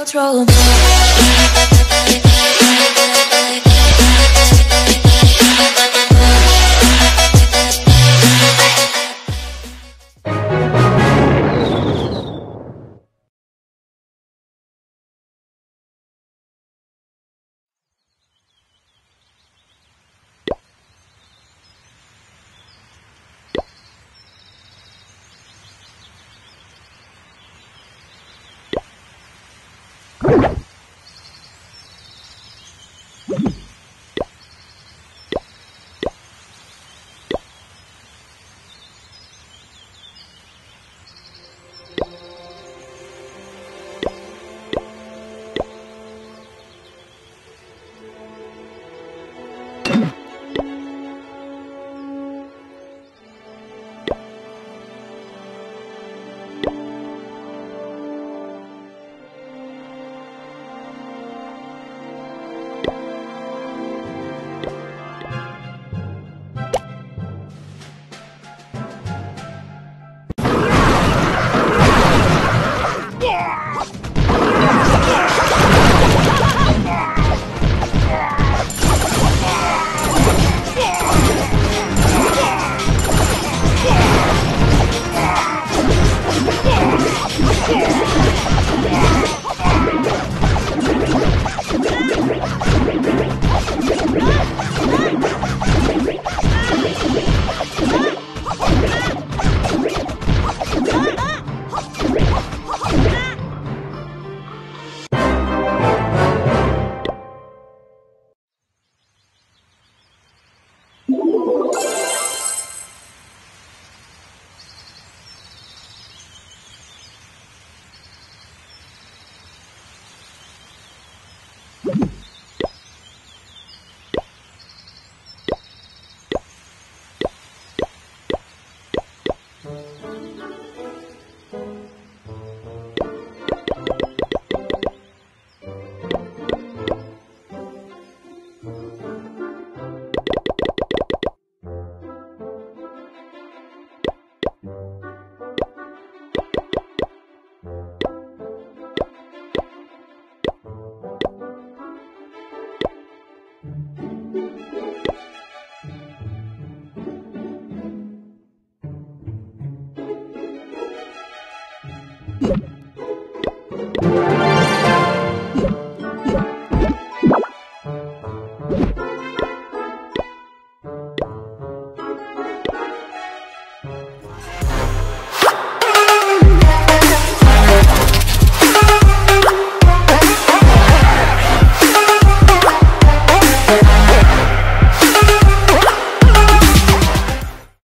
outro. You